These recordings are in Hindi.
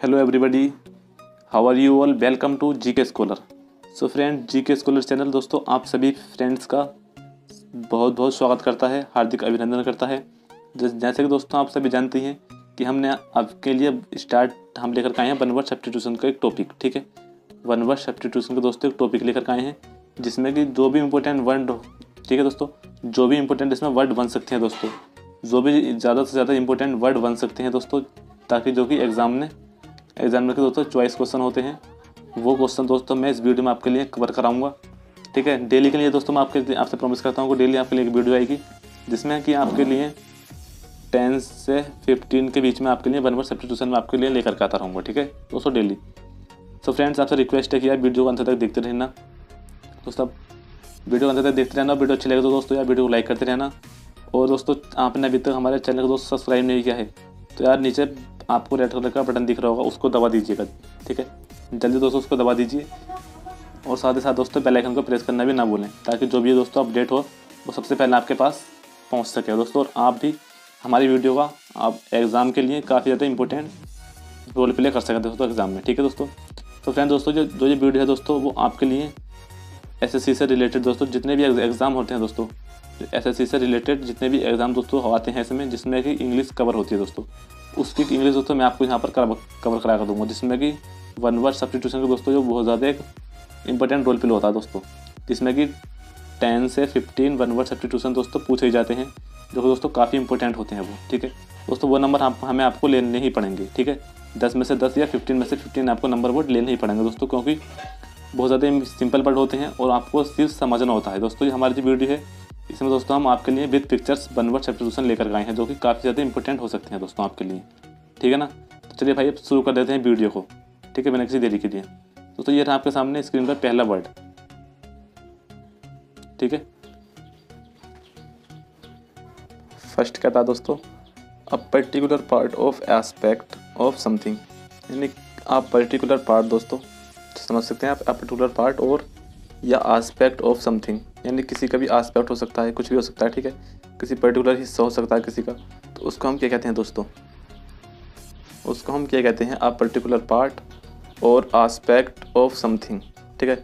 Hello everybody how are you all welcome to G K Scholar so friend ji K scholar channel दोस्तों, आप सभी फ्रेंड्स का बहुत बहुत स्वागत करता है, हार्दिक अभिनंदन करता है। जैसे कि दोस्तों, आप सभी जानते हैं कि हमने आपके लिए स्टार्ट हम लेकर आए हैं वन सब्सटीट्यूशन का एक टॉपिक ठीक है? वन वर्ड सब्सटीट्यूशन के दोस्तों, एक टॉपिक लेकर आए हैं, जिसमें कि जो भी इंपॉर्टेंट वर्ड ठीक है दोस्तों? जो भी इंपॉर्टेंट इसमें वर्ड बन सकते हैं दोस्तों। जो भी ज़्यादा से ज़्यादा इंपॉर्टेंट वर्ड बन सकते हैं दोस्तों, ताकि जो कि एग्ज़ाम में एग्ज़ाम के दोस्तों चॉइस क्वेश्चन होते हैं। वो क्वेश्चन दोस्तों मैं इस वीडियो में आपके लिए कवर कराऊँगा। ठीक है? डेली के लिए दोस्तों मैं आपके आपसे प्रॉमिस करता हूँ कि डेली आपके लिए एक वीडियो आएगी, जिसमें कि आपके लिए टेन से फिफ्टीन के बीच में आपके लिए वन वर्ड सब्सटीट्यूशन में आपके लिए लेकर के आता रहूँगा। ठीक है? दोस्तों डेली। सो फ्रेंड्स आपसे रिक्वेस्ट है कि यार वीडियो को अंत तक देखते रहना। दोस्तों आप वीडियो को अंत तक देखते रहना। वीडियो अच्छी लगे तो दोस्तों यार वीडियो को लाइक करते रहना। और दोस्तों, आपने अभी तक हमारे चैनल को दोस्तों सब्सक्राइब नहीं किया है तो यार नीचे आपको रेड कलर का बटन दिख रहा होगा, उसको दबा दीजिएगा, ठीक है? जल्दी दोस्तों उसको दबा दीजिए। और साथ ही साथ दोस्तों बेल आइकन को प्रेस करना भी ना भूलें, ताकि जो भी दोस्तों अपडेट हो, वो सबसे पहले आपके पास पहुँच सके। दोस्तों, और आप भी हमारी वीडियो का, आप एग्ज़ाम के लिए काफ़ी ज़्यादा इंपॉर्टेंट रोल प्ले कर सकें दोस्तों एग्ज़ाम में, ठीक है दोस्तों? तो फ्रेंड दोस्तों, जो जो ये वीडियो है दोस्तों, वो आपके लिए एसएससी से रिलेटेड दोस्तों, जितने भी एग्ज़ाम होते हैं दोस्तों एसएससी से रिलेटेड जितने भी एग्ज़ाम दोस्तों आते हैं इसमें, जिसमें कि इंग्लिश कवर होती है दोस्तों। उसकी टीम इंग्लिश दोस्तों मैं आपको यहाँ पर कवर करा कर दूँगा, जिसमें कि वन वर्ड का दोस्तों जो बहुत ज़्यादा एक इंपॉर्टेंट रोल प्ले होता है दोस्तों। जिसमें कि टेन से फिफ्टीन वन वर्ड सब्सटीट्यूशन दोस्तों पूछे ही जाते हैं, जो दोस्तों काफ़ी इंपॉर्टेंट होते हैं वो, ठीक है? दोस्तों वो नंबर हम हमें आपको लेने ही पड़ेंगे, ठीक है? दस में से दस या फिफ्टीन में से फिफ्टीन आपको नंबर वर्ड लेने ही पड़ेंगे दोस्तों, क्योंकि बहुत ज़्यादा सिंपल वर्ड होते हैं और आपको सिर्फ़ समझना होता है। दोस्तों, ये हमारी जो वीडियो है इसमें दोस्तों हम आपके लिए विद पिक्चर्स बनवर्ड सब्सटीट्यूशन लेकर आए हैं, जो कि काफ़ी ज़्यादा इंपॉर्टेंट हो सकते हैं दोस्तों आपके लिए। ठीक है ना? तो चलिए भाई अब शुरू कर देते हैं वीडियो को। ठीक है? मैंने किसी देरी के लिए। दोस्तों ये रहा आपके सामने स्क्रीन पर पहला वर्ड ठीक है? फ़र्स्ट क्या था दोस्तों? A particular part of aspect of something यानी आप पर्टिकुलर पार्ट दोस्तों, समझ सकते हैं आप? पर्टिकुलर पार्ट और या एस्पेक्ट ऑफ़ समथिंग यानी किसी का भी आस्पेक्ट हो सकता है, कुछ भी हो सकता है, ठीक है? किसी पर्टिकुलर हिस्सा हो सकता है किसी का। तो उसको हम क्या कहते हैं दोस्तों? उसको हम क्या कहते हैं? आ पर्टिकुलर पार्ट और आस्पेक्ट ऑफ़ समथिंग ठीक है?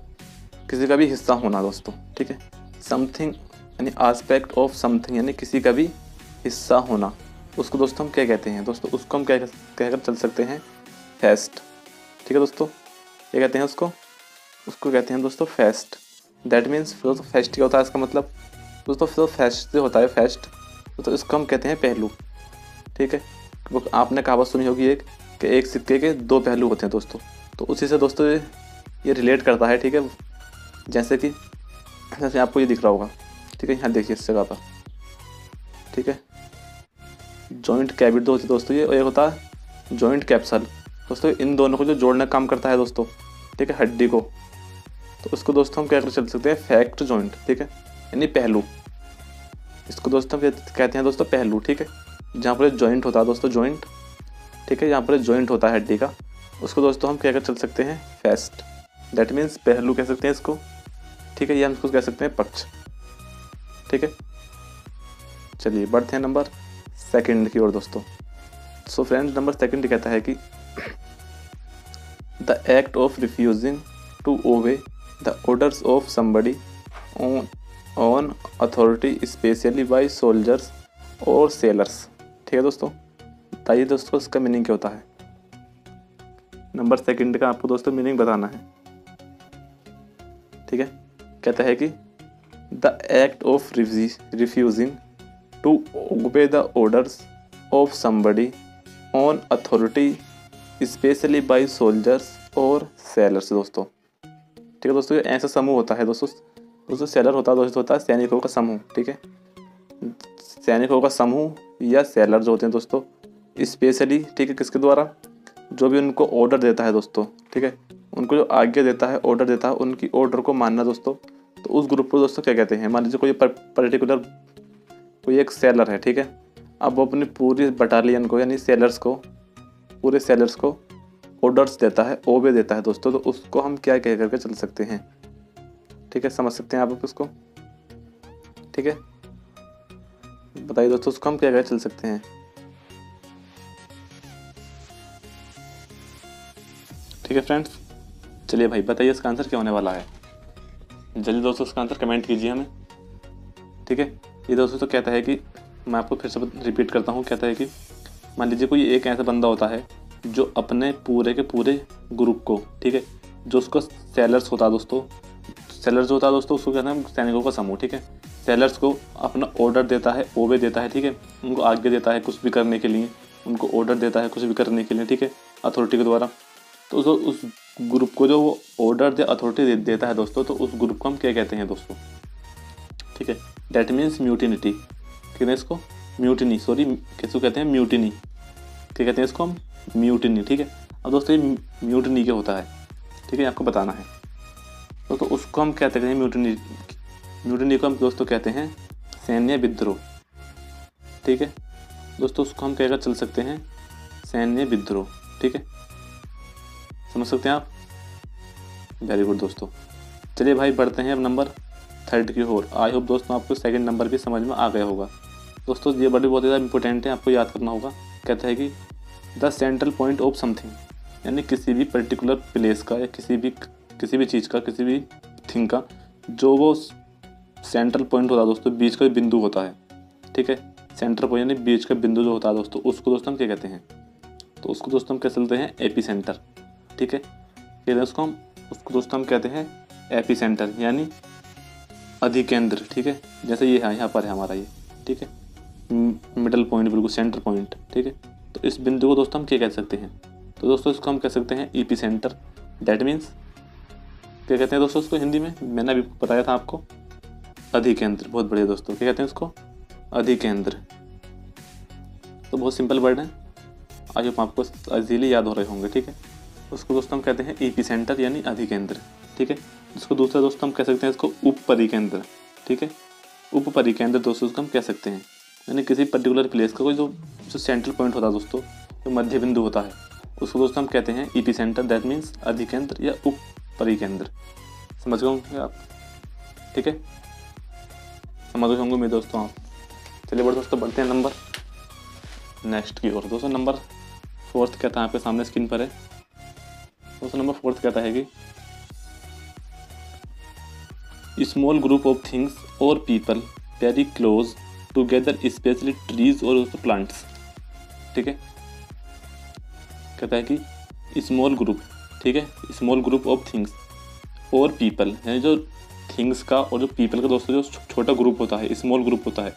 किसी का भी हिस्सा होना दोस्तों, ठीक है? समथिंग यानी आस्पेक्ट ऑफ़ समथिंग यानी किसी का भी हिस्सा होना। उसको दोस्तों हम क्या कहते हैं? दोस्तों, उसको हम क्या कहकर चल सकते हैं? फेस्ट ठीक है दोस्तों? क्या कहते हैं उसको? उसको कहते हैं दोस्तों फेस्ट दैट मीन्स फिर दोस्तों फेस्ट क्या होता है, इसका मतलब दोस्तों फिर फेस्ट जो होता है फेस्ट तो इसको हम कहते हैं पहलू। ठीक है? वो आपने कहावत सुनी होगी एक, कि एक सिक्के के दो पहलू होते हैं दोस्तों। तो उसी से दोस्तों ये ये रिलेट करता है, ठीक है? जैसे कि, जैसे आपको ये दिख रहा होगा। ठीक है? यहाँ देखिए इस जगह पर ठीक है? जॉइंट कैबिट दो होती है दोस्तों, ये एक होता है जॉइंट कैप्सल दोस्तों, इन दोनों को जो जोड़ने का काम करता है दोस्तों, ठीक है? हड्डी को। तो उसको दोस्तों हम क्या कर चल सकते हैं? फैक्ट जॉइंट ठीक है? यानी पहलू। इसको दोस्तों हम कहते हैं दोस्तों? पहलू, ठीक है? जहाँ पर जॉइंट होता है दोस्तों जॉइंट ठीक है? यहाँ पर जॉइंट होता है हड्डी का। उसको दोस्तों हम क्या कर चल सकते हैं? फेस्ट दैट मीन्स पहलू कह सकते हैं इसको। ठीक है? ये हम इसको कह सकते हैं पक्ष। ठीक है? चलिए, बढ़ते हैं नंबर सेकंड की ओर दोस्तों। सो फ्रेंड नंबर सेकंड कहता है कि the act of refusing to obey the orders of somebody on authority specially by soldiers और सेलर्स ठीक है दोस्तों? बताइए दोस्तों, इसका मीनिंग क्या होता है? नंबर सेकंड का आपको दोस्तों मीनिंग बताना है। ठीक है? कहता है कि the act of refusing to obey the orders of somebody on authority specially by soldiers और सेलर्स दोस्तों। ठीक है दोस्तों ऐसा समूह होता है दोस्तों। दोस्तों, सेलर होता है, दोस्तों, होता है सैनिकों का समूह, ठीक है? सैनिकों का समूह या सेलर जो होते हैं दोस्तों स्पेशली ठीक है, किसके द्वारा? जो भी उनको ऑर्डर देता है दोस्तों, ठीक है? उनको जो आज्ञा देता है ऑर्डर देता है, उनकी ऑर्डर को मानना दोस्तों तो उस ग्रुप को दोस्तों क्या कहते हैं? मान लीजिए कोई पर्टिकुलर कोई एक सेलर है, ठीक है? अब वो अपनी पूरी बटालियन को, यानी सेलर्स को, पूरे सेलर्स को ऑर्डर्स देता है ओबे देता है दोस्तों तो उसको हम क्या कह करके चल सकते हैं? ठीक है, समझ सकते हैं आप उसको? ठीक है? बताइए दोस्तों, उसको हम क्या क्या चल सकते हैं? ठीक है फ्रेंड्स चलिए भाई, बताइए इसका आंसर क्या होने वाला है? जल्दी दोस्तों, इसका आंसर कमेंट कीजिए हमें। ठीक है? ये दोस्तों तो कहता है कि, मैं आपको फिर से रिपीट करता हूँ, कहता है कि, मान लीजिए कोई एक ऐसा बंदा होता है जो अपने पूरे के पूरे ग्रुप को ठीक है? जो उसका सेलर्स होता है दोस्तों सेलर्स होता है दोस्तों उसको कहते हैं सैनिकों का समूह ठीक है? सेलर्स को अपना ऑर्डर देता है ओवे देता है ठीक है? उनको आगे देता है कुछ भी करने के लिए उनको ऑर्डर देता है कुछ भी करने के लिए ठीक है? अथॉरिटी के द्वारा। तो उस उस ग्रुप को जो वो ऑर्डर दे अथॉरिटी दे, देता है दोस्तों तो उस ग्रुप को हम क्या कहते हैं दोस्तों? ठीक है? डेट मीन्स म्यूटिनिटी कहते हैं इसको? म्यूटिनी सॉरी किसको कहते हैं? म्यूटिनी क्या कहते हैं इसको हम? म्यूटिनी, ठीक है? अब दोस्तों, ये म्यूटनी क्या होता है? ठीक है आपको बताना है। दोस्तों, उसको हम कहते हैं म्यूटनी म्यूटनी को हम दोस्तों कहते हैं सैन्य विद्रोह। ठीक है? दोस्तों, उसको हम कहकर चल सकते हैं सैन्य विद्रोह। ठीक है? समझ सकते हैं आप? वेरी गुड दोस्तों। चलिए भाई, बढ़ते हैं अब नंबर थर्ड की ओर। आई होप दोस्तों आपको सेकंड नंबर भी समझ में आ गया होगा। दोस्तों, ये बड़ी, बहुत ज़्यादा इंपॉर्टेंट है, आपको याद करना होगा। कहता है कि the central point of something, यानी किसी भी पर्टिकुलर प्लेस का या किसी भी किसी भी चीज़ का, किसी भी थिंग का, जो वो सेंट्रल पॉइंट होता है दोस्तों, बीच का बिंदु होता है। ठीक है? सेंटर पॉइंट यानी बीच का बिंदु जो होता है दोस्तों, उसको दोस्तों हम क्या कहते हैं? तो उसको दोस्तों हम क्या चलते हैं? एपी सेंटर ठीक है? कहते हैं उसको हम, उसको दोस्तों हम कहते हैं एपी सेंटर यानी अधिकेंद्र। ठीक है? जैसे ये है, यहाँ पर है हमारा ये। ठीक है? मिडल पॉइंट बिल्कुल सेंटर पॉइंट ठीक है? तो इस बिंदु को दोस्तों हम क्या कह सकते हैं? तो दोस्तों इसको हम कह सकते हैं epicentre that means क्या कहते हैं दोस्तों उसको हिंदी में? मैंने अभी बताया था आपको। अधिकेंद्र। बहुत बढ़िया दोस्तों। क्या कहते हैं उसको अधिकेंद्र। तो बहुत सिंपल वर्ड है। आज हम आपको इजीली याद हो रहे होंगे, ठीक है? उसको दोस्तों हम कहते हैं ई पी सेंटर यानी अधिकेंद्र, ठीक है? जिसको दूसरा दोस्तों हम कह सकते हैं इसको उप परिकेंद्र ठीक है? उप परिकेंद्र दोस्तों उसको हम कह सकते हैं। यानी किसी पर्टिकुलर प्लेस का कोई जो जो सेंट्रल पॉइंट होता है दोस्तों, जो मध्य बिंदु होता है, उसको दोस्तों हम कहते हैं ईपी सेंटर दैट मीन्स अधिकेंद्र या उप परिकेंद्र समझ गए होंगे आप? ठीक है? समझ गए होंगे मेरे दोस्तों आप? चलिए बड़े दोस्तों, बढ़ते हैं नंबर नेक्स्ट की ओर। दोस्तों नंबर फोर्थ कहता है, आपके सामने स्क्रीन पर है। दोस्तों नंबर फोर्थ कहता है कि स्मॉल ग्रुप ऑफ़ थिंग्स और people very close together specially trees और प्लांट्स ठीक है? कहता है कि स्मॉल ग्रुप ठीक है? स्मॉल ग्रुप ऑफ़ थिंग्स और पीपल यानी जो थिंग्स का और जो पीपल का दोस्तों, जो छोटा ग्रुप होता है स्मॉल ग्रुप होता है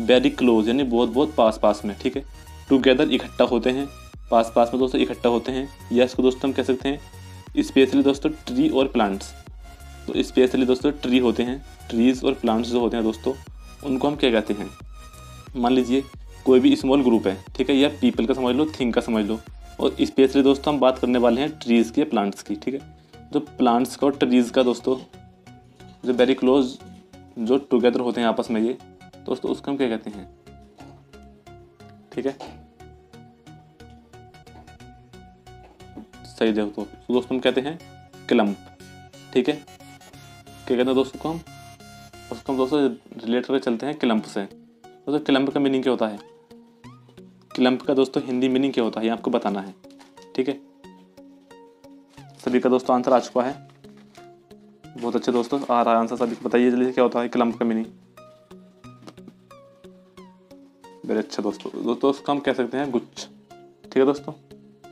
वेरी क्लोज यानी बहुत बहुत पास पास में, ठीक है? टुगेदर इकट्ठा होते हैं पास पास में दोस्तों इकट्ठा होते हैं, या इसको दोस्तों हम कह सकते हैं स्पेशली दोस्तों ट्री और प्लांट्स तो स्पेशली दोस्तों ट्री होते हैं ट्रीज और प्लांट्स जो होते हैं दोस्तों, उनको हम क्या कहते हैं? मान लीजिए कोई भी स्मॉल ग्रुप है, ठीक है? या पीपल का समझ लो थिंग का समझ लो। और स्पेशली दोस्तों, हम बात करने वाले हैं ट्रीज़ की प्लांट्स की, ठीक है? जो प्लांट्स का और ट्रीज़ का दोस्तों, जो वेरी क्लोज जो टुगेदर होते हैं आपस में ये, दोस्तों, उसको हम क्या कहते हैं? ठीक है? सही देखो तो दोस्तों हम कहते हैं क्लम्प ठीक है? क्या कहते हैं दोस्तों को हम? उसको हम दोस्तों रिलेट करके चलते हैं क्लम्प से। दोस्तों क्लम्प का मीनिंग क्या होता है? क्लम्प का दोस्तों हिंदी मीनिंग क्या होता है, ये आपको बताना है। ठीक है? सभी का दोस्तों आंसर आ चुका है। बहुत अच्छे दोस्तों, आ रहा है आंसर सभी को बताइए जल्दी क्या होता है क्लम्प का मीनिंग वेरी अच्छा दोस्तों। दोस्तों उसको हम कह सकते हैं गुच्छ। ठीक है दोस्तों?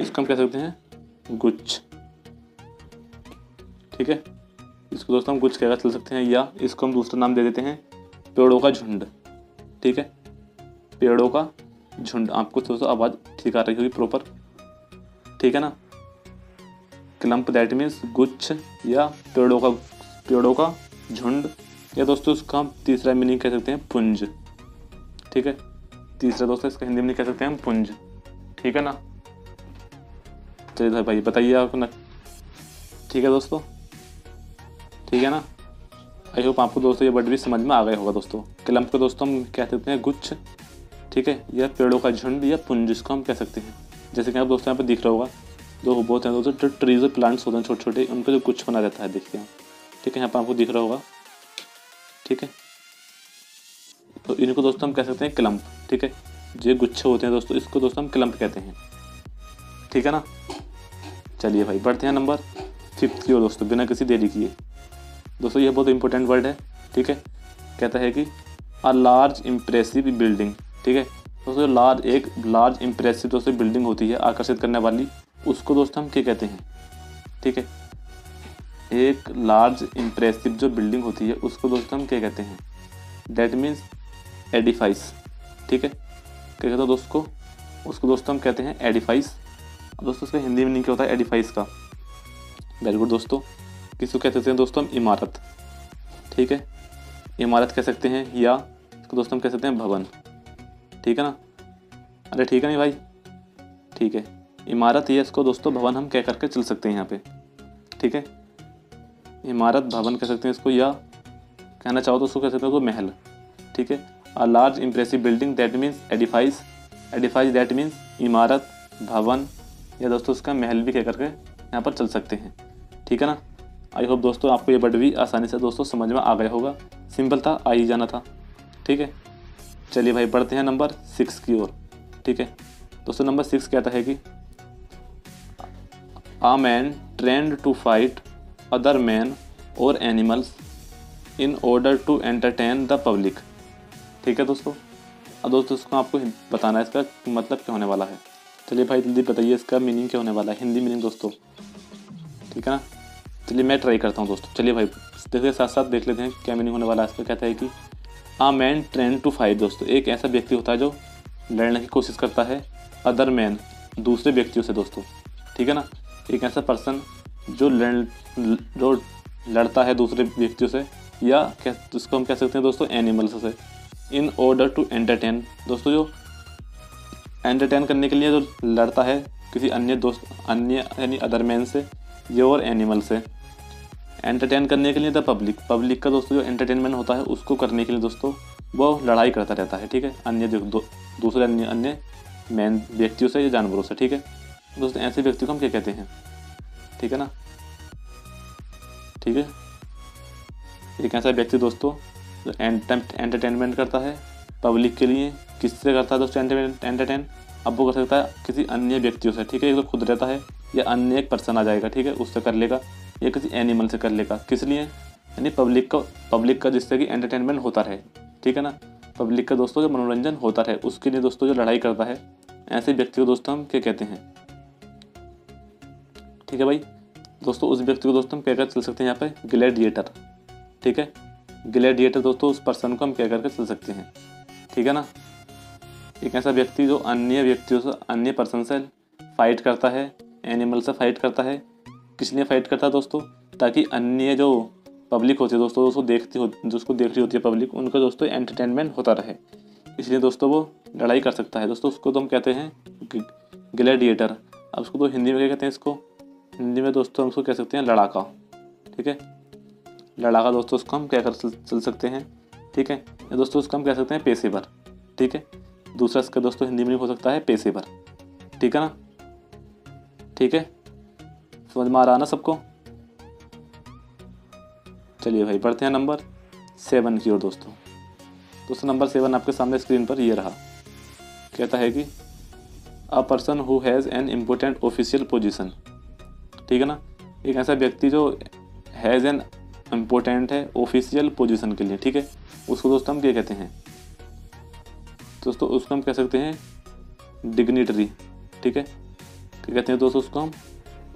इसको हम कह सकते हैं गुच्छ। ठीक है? इसको दोस्तों हम गुच्छ कहकर चल सकते हैं या इसको हम दूसरा नाम दे देते हैं, पेड़ों का झुंड। ठीक है? पेड़ों का झुंड, आपको दोस्तों आवाज़ ठीक आ रही होगी प्रॉपर ठीक है ना? क्लम्प दैट मीन्स गुच्छ या पेड़ों का पेड़ों का झुंड। या दोस्तों उसका हम तीसरा मीनिंग कह सकते हैं, पुंज। ठीक है? तीसरा दोस्तों इसका हिंदी में कह सकते हैं हम, पुंज। ठीक है ना? चलिए भाई बताइए आपको ना। ठीक है दोस्तों? ठीक है ना? आई होप आपको दोस्तों ये वर्ड भी समझ में आ गया होगा दोस्तों। क्लम्प को दोस्तों हम कह सकते हैं गुच्छ। ठीक है? या पेड़ों का झुंड, या पुंज जिसको हम कह सकते हैं। जैसे कि आप दोस्तों यहाँ पर दिख रहा होगा, दो बहुत हैं दोस्तों, जो ट्रीज और प्लांट्स होते हैं छोटे छोटे उनको जो कुछ बना रहता है, देखिए आप। ठीक है, यहाँ पर आपको दिख रहा होगा। ठीक है? तो इनको दोस्तों हम कह सकते हैं क्लम्प ठीक है? जो गुच्छे होते हैं दोस्तों, इसको दोस्तों हम क्लम्प कहते हैं। ठीक है ना? चलिए भाई, बढ़ते हैं नंबर फिफ्थ की ओर दोस्तों, बिना किसी देरी किए। दोस्तों, यह बहुत इंपॉर्टेंट वर्ड है, ठीक है? कहता है कि अ लार्ज इम्प्रेसिव बिल्डिंग ठीक है? दोस्तों लार्ज, एक लार्ज इम्प्रेसिव दोस्तों बिल्डिंग होती है, आकर्षित करने वाली, उसको दोस्तों हम क्या कहते हैं? ठीक है? एक लार्ज इम्प्रेसिव जो बिल्डिंग होती है, उसको दोस्तों हम क्या कहते हैं? डेट मीन्स एडिफाइस ठीक है? क्या कहते हैं दोस्तों उसको दोस्तों हम कहते हैं एडिफाइस अब दोस्तों, उसका हिंदी में नहीं क्या होता है? एडिफाइस का। वेरी गुड दोस्तों। किसको कहते हैं दोस्तों हम इमारत। ठीक है? इमारत कह सकते हैं या इसको दोस्तों हम कह सकते हैं भवन। ठीक है ना? अरे ठीक है नहीं भाई। ठीक है। इमारत या इसको दोस्तों भवन हम कह करके चल सकते हैं यहाँ पे। ठीक है? इमारत भवन कह सकते हैं इसको या कहना चाहो तो उसको कह सकते हैं उसको महल। ठीक है? A large impressive building that means edifice edifice that means इमारत, भवन या दोस्तों उसका महल भी कह करके यहाँ पर चल सकते हैं। ठीक है ना? आई होप दोस्तों आपको ये वर्ड भी आसानी से दोस्तों समझ में आ गया होगा। सिंपल था, आ ही जाना था। ठीक है? चलिए भाई, बढ़ते हैं नंबर सिक्स की ओर। ठीक है? दोस्तों नंबर सिक्स कहता है कि a man trained to fight other man और animals in order to entertain the public ठीक है दोस्तों? अब दोस्तों, इसको आपको बताना है, इसका मतलब क्या होने वाला है? चलिए भाई, जल्दी बताइए, इसका मीनिंग क्या होने वाला है? हिंदी मीनिंग दोस्तों। ठीक है ना? चलिए, मैं ट्राई करता हूँ दोस्तों। चलिए भाई, देखिए साथ साथ देख लेते हैं क्या मीनिंग होने वाला है। इसका कहता है कि a man trained to fight दोस्तों। एक ऐसा व्यक्ति होता है जो लड़ने की कोशिश करता है अदर मैन दूसरे व्यक्तियों से, दोस्तों। ठीक है ना? एक ऐसा पर्सन जो लड़, जो लड़ता है दूसरे व्यक्तियों से, या क्या, जिसको हम कह सकते हैं, दोस्तों एनिमल्स से। इन ऑर्डर टू एंटरटेन दोस्तों, जो एंटरटेन करने के लिए जो लड़ता है किसी अन्य दोस्त, अन्य, यानी अदर मैन से, या और एनिमल से। एंटरटेन करने के लिए द पब्लिक पब्लिक का दोस्तों जो एंटरटेनमेंट होता है उसको करने के लिए दोस्तों वो लड़ाई करता रहता है ठीक है? अन्य दो, दूसरे अन्य अन्य मैन व्यक्तियों से या जानवरों से ठीक है? दोस्तों ऐसे व्यक्ति को हम क्या कहते हैं? ठीक है ना? ठीक है? एक ऐसा व्यक्ति दोस्तों जो एंटरटेनमेंट करता है पब्लिक के लिए किससे करता है दोस्तों एंटरटेन अब वो कर सकता है किसी अन्य व्यक्तियों से ठीक है? एक तो खुद रहता है या अन्य एक पर्सन आ जाएगा ठीक है? उससे कर लेगा। या किसी एनिमल से कर लेगा। किस लिए? यानी पब्लिक का पब्लिक का जिससे कि एंटरटेनमेंट होता रहे, ठीक है ना? पब्लिक का दोस्तों जो मनोरंजन होता रहे, उसके लिए दोस्तों जो लड़ाई करता है, ऐसे व्यक्ति को दोस्तों हम क्या कहते हैं? ठीक है भाई? दोस्तों, उस व्यक्ति को दोस्तों हम क्या कर चल सकते हैं यहाँ पर ग्लैडिएटर ठीक है? ग्लैडिएटर दोस्तों, उस पर्सन को हम क्या करके चल सकते हैं, ठीक है ना? एक ऐसा व्यक्ति जो अन्य व्यक्तियों से अन्य पर्सन से फाइट करता है एनिमल से फाइट करता है किस लिए फाइट करता है दोस्तों? ताकि अन्य जो पब्लिक होती है दोस्तों उसको देखती हो जिसको देख रही होती है पब्लिक उनका दोस्तों एंटरटेनमेंट होता रहे। इसलिए दोस्तों वो लड़ाई कर सकता है। दोस्तों उसको तो हम कहते हैं ग्लैडिएटर अब उसको तो हिंदी में क्या कहते हैं इसको? हिंदी में दोस्तों हम उसको कह सकते हैं लड़ाका। ठीक है? लड़ाका दोस्तों उसको हम क्या कर चल सकते हैं? ठीक है? दोस्तों उसको हम कह सकते हैं पेशेवर। ठीक है? दूसरा इसका दोस्तों हिंदी में हो सकता है पेशेवर। ठीक है ना? ठीक है? समझ में आ रहा ना सबको? चलिए भाई पढ़ते हैं नंबर सेवन की ओर दोस्तों। दोस्तों नंबर सेवन आपके सामने स्क्रीन पर ये रहा। कहता है कि a person who has an important official position ठीक है ना? एक ऐसा व्यक्ति जो हैज़ एन इम्पोर्टेंट है ऑफिशियल पोजीशन के लिए, ठीक है? उसको दोस्तों हम क्या कहते हैं? दोस्तों उसको हम कह सकते हैं डिग्निटरी ठीक है? क्या कहते हैं दोस्तों उसको हम?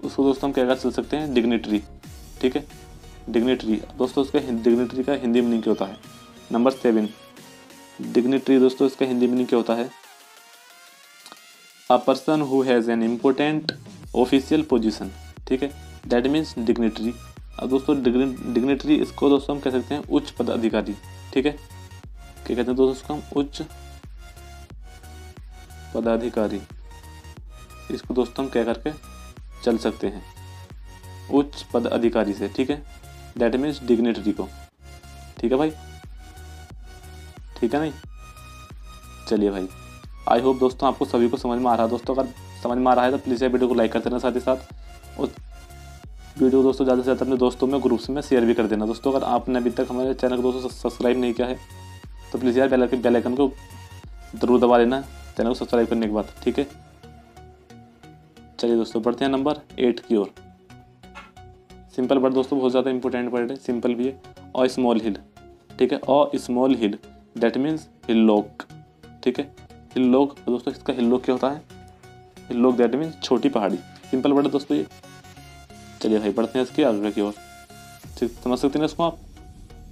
उसको दोस्तों हम क्या चल सकते हैं? डिग्नेटरी ठीक है? डिग्नेटरी दोस्तों उसका डिग्निटरी का हिंदी मीनिंग क्या होता है? नंबर सेवन डिग्नेटरी दोस्तों, इसका हिंदी मीनिंग क्या होता है? A person who has an important official position ठीक है? दैट मीन्स डिग्नेटरी अब दोस्तों डिग्नेटरी इसको दोस्तों हम कह सकते हैं उच्च पदाधिकारी। ठीक है? क्या कहते हैं दोस्तों उसको हम? उच्च पदाधिकारी। इसको दोस्तों हम कह करके चल सकते हैं। उच्च पद अधिकारी से, ठीक है? डेट मीन्स डिग्नेटरी को। ठीक है भाई? ठीक है नहीं? चलिए भाई। आई होप दोस्तों आपको सभी को समझ में आ रहा है। दोस्तों, अगर समझ में आ रहा है तो प्लीज़ ये वीडियो को लाइक कर देना साथ ही साथ। और वीडियो दोस्तों ज़्यादा से ज़्यादा अपने दोस्तों में ग्रुप्स में शेयर भी कर देना। दोस्तों, अगर आपने अभी तक हमारे चैनल को दोस्तों सब्सक्राइब नहीं किया है तो प्लीज़ यार बेल आइकन को ज़रूर दबा लेना। चैनल को सब्सक्राइब करने के बाद, ठीक है? चलिए दोस्तों, बढ़ते हैं नंबर एट की ओर। सिंपल वर्ड दोस्तों, बहुत ज़्यादा इंपॉर्टेंट वर्ड है, सिंपल भी है। और स्मॉल हिल ठीक है? और small hill that means hillock ठीक है? हिल्लोक दोस्तों, इसका हिल्लोक क्या होता है? हिल्लोक दैट मीन्स छोटी पहाड़ी। सिंपल वर्ड है दोस्तों ये। चलिए भाई, बढ़ते हैं इसके आगे की ओर। ठीक, समझ सकते हैं इसको आप?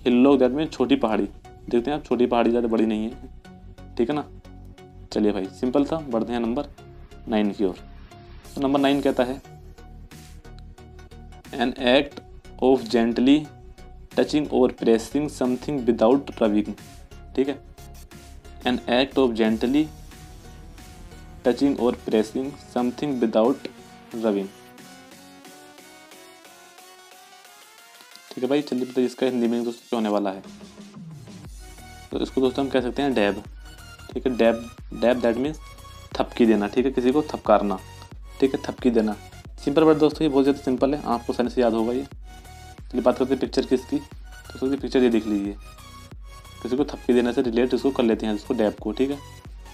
हिल्लोक दैट मीन्स छोटी पहाड़ी। देखते हैं आप, छोटी पहाड़ी ज़्यादा बड़ी नहीं है। ठीक है ना? चलिए भाई, सिंपल था बढ़ते हैं नंबर नाइन की ओर। नंबर नाइन कहता है an act of gently touching और प्रेसिंग समथिंग विदाउट रविंग ठीक है? An act of gently touching और प्रेसिंग समथिंग विदाउट रविंग ठीक है भाई चलिए बताइए इसका हिंदी में दोस्तों क्या होने वाला है? तो इसको दोस्तों हम कह सकते हैं डैब। ठीक है, डैब डैब दैट मीन्स थपकी देना। ठीक है, किसी को थपकारना। ठीक है, थपकी देना। सिंपल वर्ड दोस्तों, ये बहुत ज़्यादा सिंपल है। आपको आसानी से याद होगा ये। चलिए बात करते हैं पिक्चर किसकी तो उसकी पिक्चर ये देख लीजिए। किसी को थपकी देने से रिलेट इसको कर लेते हैं इसको डैब को, ठीक है?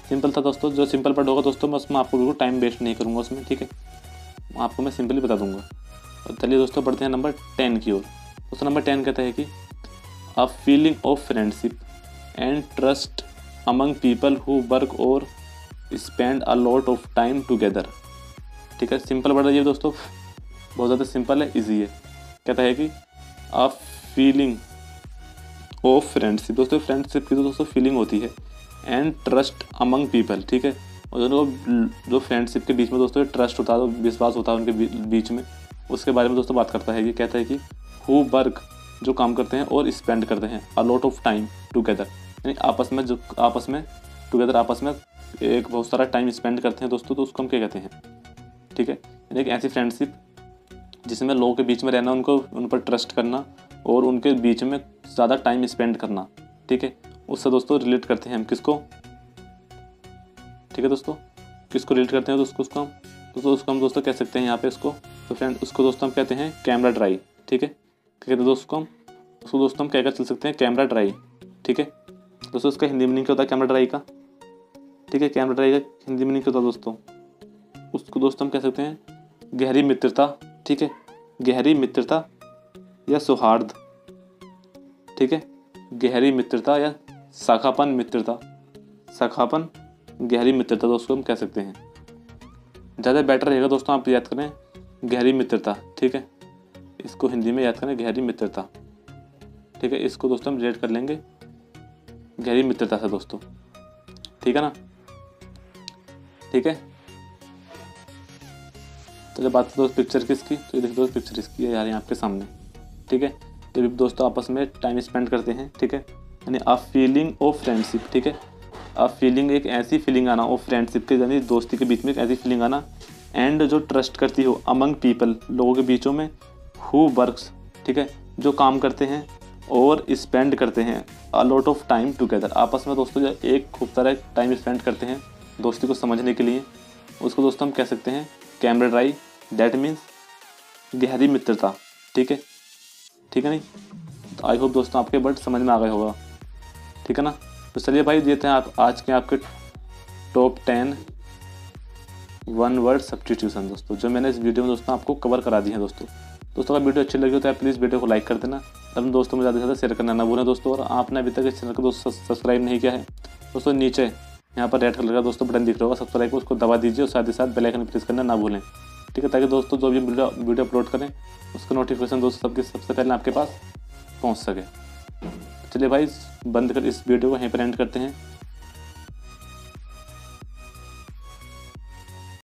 सिंपल था दोस्तों। जो सिंपल वर्ड होगा दोस्तों, मैं उसमें आपको बिल्कुल टाइम वेस्ट नहीं करूँगा उसमें, ठीक है? आपको मैं सिंपली बता दूँगा। और चलिए दोस्तों, बढ़ते हैं नंबर टेन की ओर। दोस्तों नंबर टेन कहता है कि a feeling of friendship and trust among people who work और spend a lot of time together ठीक है? सिंपल वर्ड है दोस्तों। बहुत ज़्यादा सिंपल है इजी है। कहता है कि अ फीलिंग ऑफ़ फ्रेंडशिप दोस्तों फ्रेंडशिप की तो दोस्तों फीलिंग होती है एंड ट्रस्ट अमंग पीपल ठीक है? और जो जो फ्रेंडशिप के बीच में दोस्तों ट्रस्ट होता है विश्वास होता है उनके बीच में, उसके बारे में दोस्तों बात करता है। ये कहता है कि हु वर्क जो काम करते हैं और स्पेंड करते हैं a lot of time together यानी आपस में जो, आपस में टुगेदर आपस में एक बहुत सारा टाइम स्पेंड करते हैं दोस्तों तो उसको हम क्या कहते हैं? ठीक है? एक ऐसी फ्रेंडशिप जिसमें लोगों के बीच में रहना, उनको, उन पर ट्रस्ट करना और उनके बीच में ज़्यादा टाइम स्पेंड करना, ठीक है? उससे दोस्तों रिलेट करते हैं हम। किसको? ठीक है दोस्तों? किसको रिलेट करते हैं? तो उसको उसको हम दोस्तों उसको हम दोस्तों कह सकते हैं यहाँ पे इसको तो फ्रेंड उसको दोस्तों हम कहते हैं कैमरा ड्राई ठीक है? कहते हैं दोस्तों हम? उसको दोस्तों हम कहकर चल सकते हैं कैमरा ड्राई ठीक है? दोस्तों, उसका हिंदी मीनिंग क्या होता है कैमरा ड्राई का? ठीक है कैमरा ड्राई का हिंदी मीनिंग क्या होता है दोस्तों? उसको दोस्तों हम कह सकते हैं गहरी मित्रता, ठीक है? गहरी मित्रता या सौहार्द, ठीक है? गहरी मित्रता या शाखापन मित्रता। शाखापन, गहरी मित्रता दोस्तों हम कह सकते हैं। ज़्यादा बेटर रहेगा दोस्तों आप याद करें, गहरी मित्रता, ठीक है? इसको हिंदी में याद करें, गहरी मित्रता। ठीक है, इसको दोस्तों हम रिलेट कर लेंगे, गहरी मित्रता से दोस्तों। ठीक है ना? ठीक है? तो जब बात दोस्त पिक्चर किसकी? तो ये देखो दोस्त पिक्चर इसकी है यार यहाँ आपके सामने। ठीक है? तो दोस्तों आपस में टाइम स्पेंड करते हैं, ठीक है? यानी अ फीलिंग ऑफ़ फ्रेंडशिप ठीक है? अ फीलिंग एक ऐसी फीलिंग आना ऑफ़ फ्रेंडशिप के, यानी दोस्ती के बीच में एक ऐसी फीलिंग आना एंड जो ट्रस्ट करती हो अमंग पीपल लोगों के बीचों में हु वर्क्स ठीक है? जो काम करते हैं और स्पेंड करते हैं a lot of time together आपस में दोस्तों एक खूब सारा टाइम स्पेंड करते हैं दोस्ती को समझने के लिए। उसको दोस्तों हम कह सकते हैं कैमरा ड्राई दैट मीन्स गहरी मित्रता, ठीक है? ठीक है नहीं? तो आई होप दोस्तों आपके वर्ड समझ में आ गए होगा। ठीक है ना? तो चलिए भाई, देते हैं आप, आज के आपके top ten one word substitution दोस्तों, जो मैंने इस वीडियो में दोस्तों आपको कवर करा दी है दोस्तों। दोस्तों, अगर वीडियो अच्छी लगी हो तो आप प्लीज़ वीडियो को लाइक कर देना। अपने दोस्तों में ज़्यादा से ज़्यादा शेयर करना ना भूलें दोस्तों, और आपने अभी तक इस चैनल को दोस्तों सब्सक्राइब नहीं किया है, दोस्तों नीचे यहाँ पर रेड कलर का दोस्तों बटन दिख रहा होगा। सब्सक्राइब को उसको दबा दीजिए और साथ ही साथ बेल आइकन प्रेस करना ना भूलें। ठीक है, ताकि दोस्तों जो भी वीडियो वीडियो अपलोड करें, उसका नोटिफिकेशन दोस्तों सबके सबसे पहले आपके पास पहुँच सके। चलिए भाई, बंद कर इस वीडियो को यहीं पर एंड करते हैं।